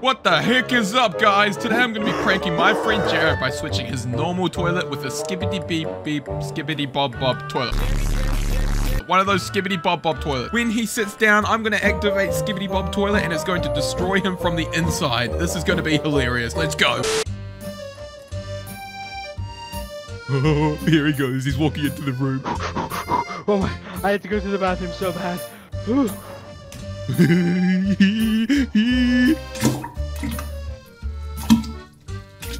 What the heck is up, guys? Today I'm going to be pranking my friend Jared by switching his normal toilet with a skibidi beep beep skibidi bob bob toilet. One of those skibidi bob bob toilet. When he sits down, I'm going to activate skibidi bob toilet and it's going to destroy him from the inside. This is going to be hilarious. Let's go. Oh, here he goes. He's walking into the room. Oh my, I had to go to the bathroom so bad.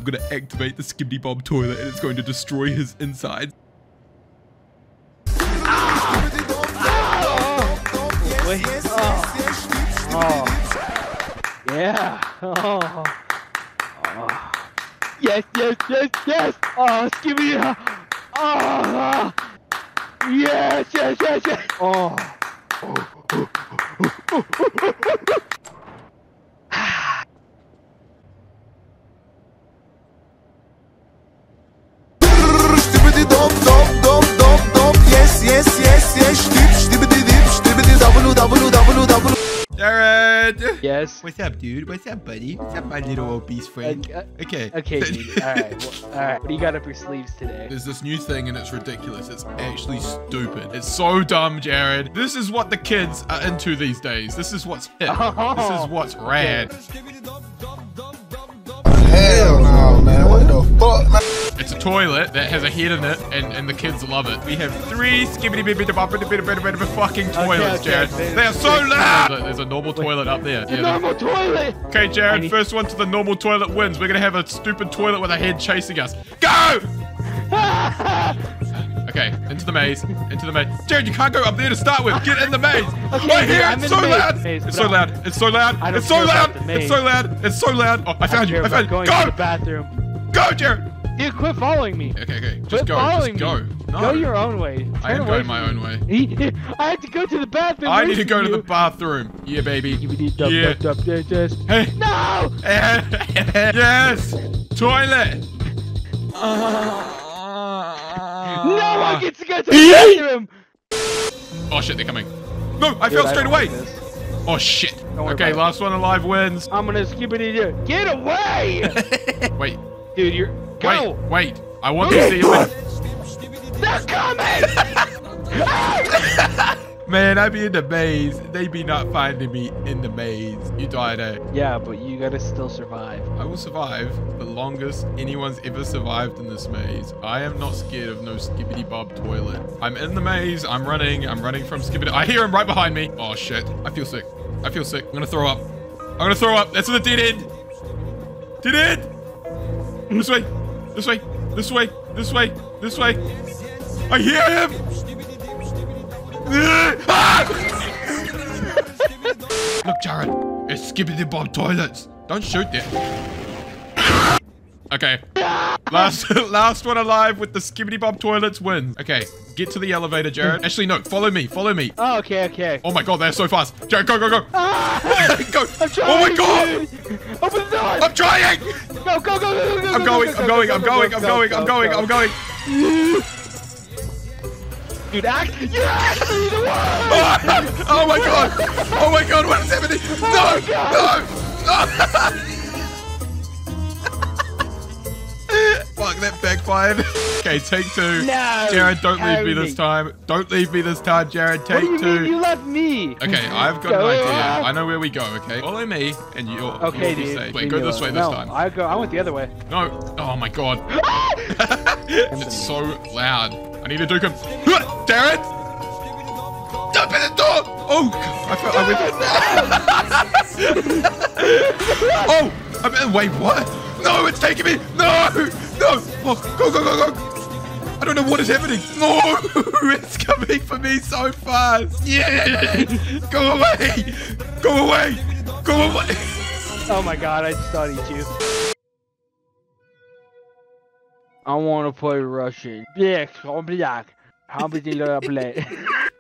I'm gonna activate the Skibidi Bob toilet and it's going to destroy his insides. Wait. Oh. oh. Yeah. Oh. oh. Yes, yes, yes, yes. Oh, give me a. Oh. Yes, yes, yes, yes. Oh. Jared! Yes. What's up, dude? What's up, buddy? What's up, my little obese friend? Uh, Okay. Okay, dude. All right. Well, all right. What do you got up your sleeves today? There's this new thing and it's ridiculous. It's actually stupid. It's so dumb, Jared. This is what the kids are into these days. This is what's hip. This is what's rad. Hell no man what the fuck man It's a toilet that has a head in it, and, and the kids love it. We have three skibidi bit bit bit bit bit fucking toilets, Jared. They are so loud. There's a normal toilet up there. The Yeah, normal toilet. Okay, Jared, first one to the normal toilet wins. We're gonna have a stupid toilet with a head chasing us. Go! Okay, into the maze, into the maze. Jared, you can't go up there to start with. Get in the maze. Okay, right here, I'm it's so maze. loud. Maze, It's so loud. It's so loud. I don't It's so loud. It's so loud. It's so loud. Oh, I found you. I found you. going to the Go! bathroom. Go, Jared. Dude, quit following me. Okay, okay. Just Quit go. following Just go. me. No. Go your own way. I am going from my own way. I had to go to the bathroom. I need to go to you. the bathroom. Yeah, baby. Yeah. Hey. No! yes. Toilet. No one ah. gets to go to the bathroom! Oh shit, they're coming. No, I Dude, fell straight away. like. Oh shit. Okay, last one alive wins. I'm gonna skip it in here. Get away! Wait, Dude, you're. Go! wait, wait. I want to see you. They're coming! Man, I be in the maze. They be not finding me in the maze. You died, eh? yeah, but you gotta still survive. I will survive the longest anyone's ever survived in this maze. I am not scared of no skibidi bob toilet. I'm in the maze. I'm running. I'm running from skibidi. I hear him right behind me. Oh shit. I feel sick. I feel sick. I'm gonna throw up. I'm gonna throw up. That's the dead end. Dead end. This way. This way. This way. This way. This way. I hear him. Ah! Look, Jared. It's skibidi bob toilets. Don't shoot them. Okay. Last last one alive with the skibidi bob toilets wins. Okay, get to the elevator, Jared. Actually, no, follow me, follow me. Oh, okay, okay. Oh my god, they're so fast. Jared, go, go, go. Ah! go. I'm trying! Oh my god! dude. Open the door! I'm trying! Go, go, go, go, go, go, I'm going, I'm going, I'm going, I'm going, I'm going. I'm going. Dude, act. You're actually the one! Oh my god! Oh my god, what is happening? No! No! Fuck, that backfired. Okay, take two. No, Jared, don't leave me this time. Don't leave me this time, Jared. What Take do you two. mean you left me? Okay, I've got Go an idea. up. I know where we go, okay? Follow me, and you'll, Okay, you'll be dude. safe. Wait, go this way alone. this no, time. I go. I went the other way. No. Oh my god. it's so loud. I need to duke him. Jared! Open the door! Oh! I felt I went. oh! I'm in. Wait, what? No, it's taking me! No! No! Oh, go, go, go, go! I don't know what is happening. No! it's coming for me so fast. Yeah! Go away! Go away! Go away! Oh my god, I just thought he'd you. I want to play Russian. Black, I'm black. How many did I play?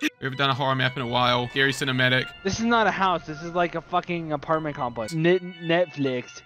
We haven't done a horror map in a while. Scary cinematic. This is not a house. This is like a fucking apartment complex. Net Netflix.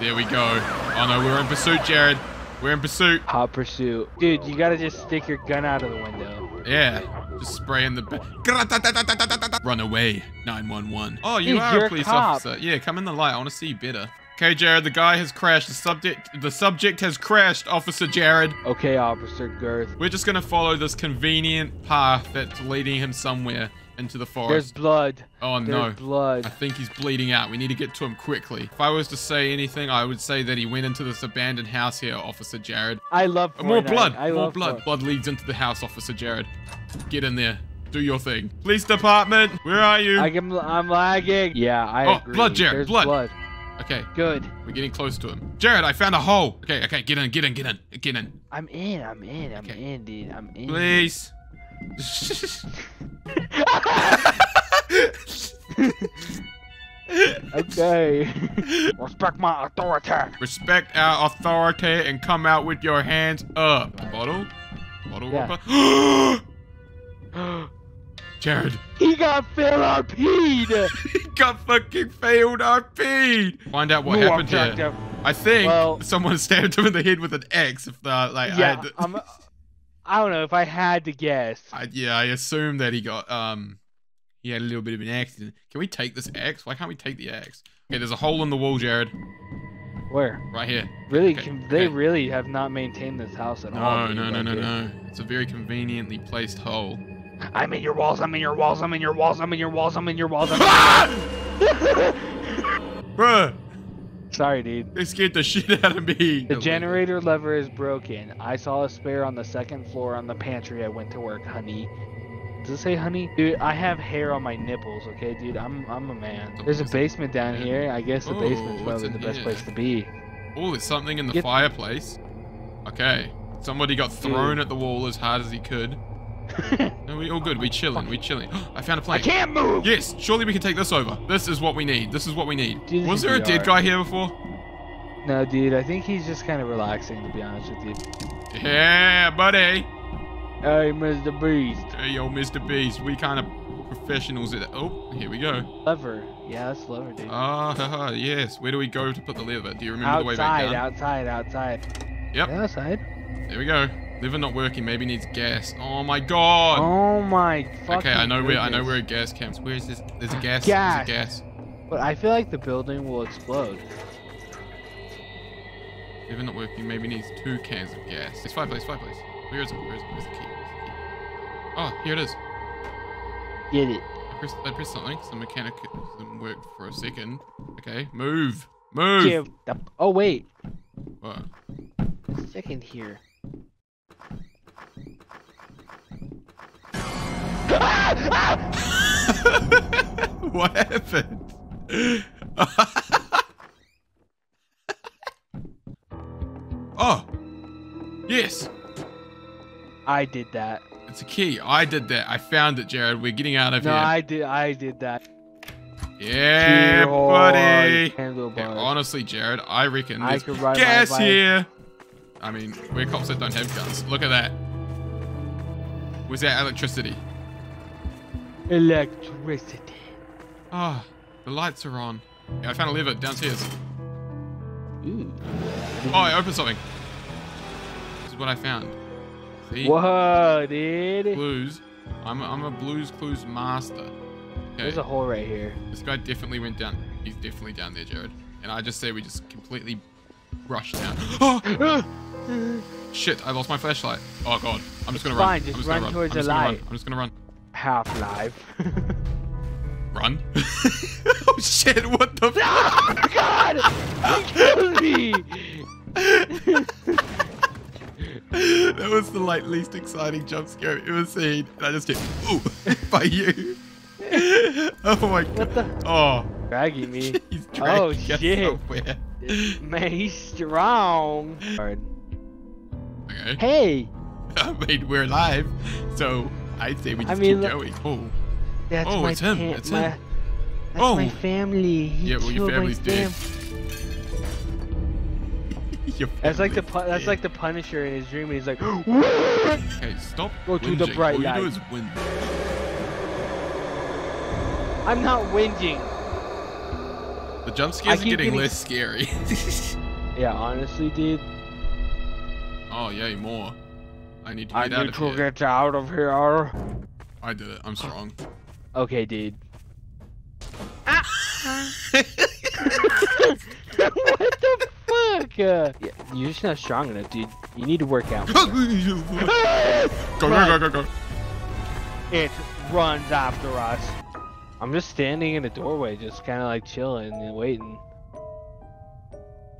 There we go. Oh no, we're in pursuit, Jared. We're in pursuit. Hot pursuit. Dude, you gotta just stick your gun out of the window. Yeah. Just spray spraying the. Ba- Run away, 911. Oh, you Hey, are you're a a police cop. officer. Yeah, come in the light. I want to see you better. Okay, Jared, the guy has crashed. The subject, the subject has crashed, Officer Jared. Okay, Officer Girth. We're just gonna follow this convenient path that's leading him somewhere into the forest. There's blood. Oh There's no. Blood. I think he's bleeding out. We need to get to him quickly. If I was to say anything, I would say that he went into this abandoned house here, Officer Jared. I love More blood. I More blood. Fortnite. Blood leads into the house, Officer Jared. Get in there. Do your thing. Police department, where are you? I can, I'm lagging. Yeah, I Oh, agree. blood, Jared, There's blood. blood. Okay, Good. we're getting close to him. Jared, I found a hole. Okay, okay, get in, get in, get in, get in. I'm in. I'm in. I'm Okay. in, dude. I'm in. Please. Okay. Respect my authority. Respect our authority and come out with your hands up. Bottle? Bottle Yeah. Jared, he got Philippine. he got fucking failed RP. Find out what You happened here. I think Well- someone stabbed him in the head with an axe. If the like, I, Yeah, to- I'm. I don't know if I had to guess. I, yeah, I assume that he got um, he had a little bit of an accident. Can we take this axe? Why can't we take the axe? Okay, there's a hole in the wall, Jared, Where? right here. Really? Okay, Can, they okay. really have not maintained this house at all. No, no, no, no, no. It's a very conveniently placed hole. I'm in your walls. I'm in your walls. I'm in your walls. I'm in your walls. I'm in your walls. I'm in your ah! walls. Bruh, Sorry, dude. they scared the shit out of me. The generator lever is broken. I saw a spare on the second floor on the pantry. I went to work, honey. Does it say honey? Dude, I have hair on my nipples, okay, dude? I'm I'm a man. There's a basement down here. I guess the Oh, basement's probably in the best here? place to be. Oh, there's something in the Get- fireplace. Okay. Somebody got thrown at the wall as hard as he could. No, we all good. We chilling. We chilling. I found a plank. I can't move! Yes, surely we can take this over. This is what we need. This is what we need. Dude, Was there a dead guy here before? No, dude, I think he's just kind of relaxing, to be honest with you. Yeah, buddy. Hey, Mr. Beast. Hey, yo, Mr. Beast. We kind of professionals at. Oh, here we go. Lever. Yeah, that's lever, dude. Ah, haha, yes. Where do we go to put the lever? Do you remember the way back outside, outside, outside. Yep. Yeah, outside. There we go. Lever not working. Maybe needs gas. Oh my god. Oh my okay, I know where I know goodness. where a gas camps. Where is this? There's a gas. Gas. There's a gas. But I feel like the building will explode. Lever not working. Maybe needs two cans of gas. It's fireplace. Fireplace. Where is it? Where is it? Where's the key? Where's the key? Oh, here it is. Get it. I pressed, I pressed something. Some mechanism worked for a second. Okay, move. Move. Give the- Oh wait, What? second here. what happened? oh. Yes. I did that. It's a key. I did that. I found it, Jared. We're getting out of No, here. I did. I did that. Yeah, buddy. Yeah, honestly, Jared, I reckon I could ride my gas here. I mean, we're cops that don't have guns. Look at that. Where's that electricity? Electricity. Ah, the lights are on. Yeah, I found a lever downstairs. Ooh. Oh, I opened something. This is what I found. See? Whoa, dude. Blues. I'm a, I'm a Blues Clues master. Okay. There's a hole right here. This guy definitely went down. He's definitely down there, Jared. And I just say we just completely rush down. Oh! Shit, I lost my flashlight. Oh god. I'm just gonna run. Fine, I'm just just run gonna towards I'm the just gonna light. Run. I'm just gonna run. Half life. Run. oh shit, what the oh my god! He killed me! That was the like least exciting jump scare I've ever seen. And I just get ooh by you. oh my god. What the? Oh, Dragging me. he's Oh, dragging us shit. somewhere. Man, he's strong. Alright. Okay. Hey! I mean, we're alive, so I'd say we I just mean, keep look- going. Oh, That's Oh, my it's him, it's my, him. That's Oh. my family. He Yeah, well, your family's dead. Your That's like the pu- that's like the Punisher in his dream. And he's like, Okay, stop. Go to the whinging. bright All you do is win. I'm not whinging. The jump scares are getting, getting- less scary. Yeah, honestly, dude. oh, yay, more. I need to I get out need of to here. get out of here. I did it. I'm strong. Okay, dude. what the fuck? Uh, yeah, you're just not strong enough, dude. You need to work out. go, go, go, go, go. It runs after us. I'm just standing in the doorway, just kind of like chilling and waiting.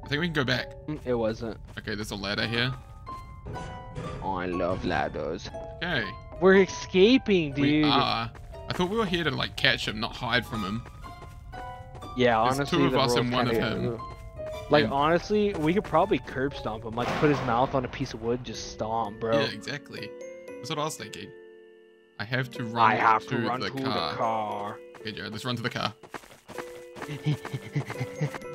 I think we can go back. Mm, It wasn't. Okay, there's a ladder here. Oh, I love ladders. Okay. We're escaping, dude. We are. I thought we were here to like catch him, not hide from him. Yeah, There's honestly, two of the us and one of kinda- him. Like And- honestly, we could probably curb stomp him. Like put his mouth on a piece of wood, just stomp, bro. Yeah, exactly. That's what I was thinking. I have to run I have to, to run the, to car. the car. Okay, Jared, let's run to the car.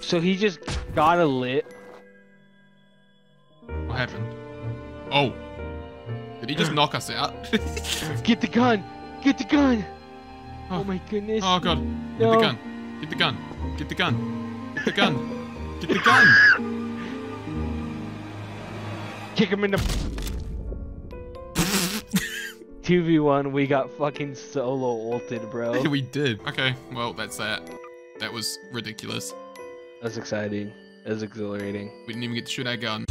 So he just got a lit. Happened? Oh. Did he just knock us out? Get the gun! Get the gun! Oh, Oh. my goodness. oh god. Get No. the gun. Get the gun. Get the gun. Get the gun. Get the gun. Kick him in the. 2v1, we got fucking solo ulted, bro. we did. Okay, well, that's that. That was ridiculous. That's exciting. That's exhilarating. We didn't even get to shoot our gun.